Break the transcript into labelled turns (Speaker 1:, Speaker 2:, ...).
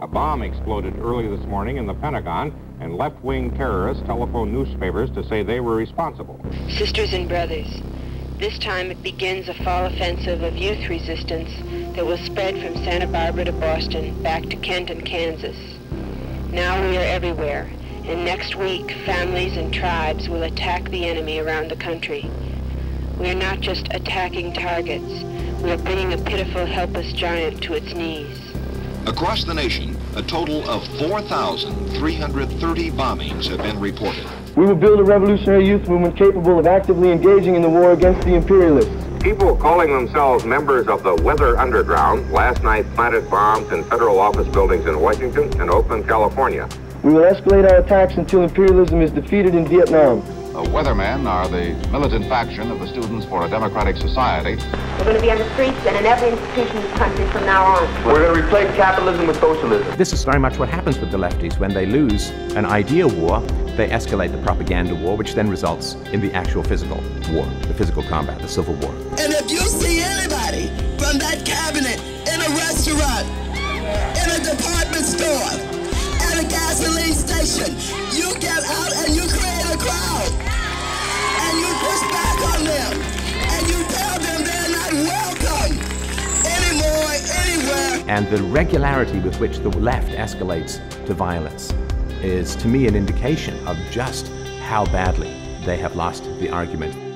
Speaker 1: A bomb exploded early this morning in the Pentagon, and left-wing terrorists telephoned newspapers to say they were responsible.
Speaker 2: Sisters and brothers, this time it begins a fall offensive of youth resistance that will spread from Santa Barbara to Boston, back to Kent and Kansas. Now we are everywhere, and next week families and tribes will attack the enemy around the country. We are not just attacking targets, we are bringing a pitiful, helpless giant to its knees.
Speaker 3: Across the nation, a total of 4,330 bombings have been reported.
Speaker 4: We will build a revolutionary youth movement capable of actively engaging in the war against the imperialists.
Speaker 1: People calling themselves members of the Weather Underground last night planted bombs in federal office buildings in Washington and Oakland, California.
Speaker 4: We will escalate our attacks until imperialism is defeated in Vietnam.
Speaker 5: The Weathermen are the militant faction of the Students for a Democratic Society.
Speaker 6: We're going to be on the streets and in every institution in this country from now on.
Speaker 4: We're going to replace capitalism with socialism.
Speaker 7: This is very much what happens with the lefties. When they lose an idea war, they escalate the propaganda war, which then results in the actual physical war, the physical combat, the civil war.
Speaker 8: And if you see anybody from that cabinet in a restaurant, in a department store, at a gasoline station,
Speaker 7: And the regularity with which the left escalates to violence is, to me, an indication of just how badly they have lost the argument.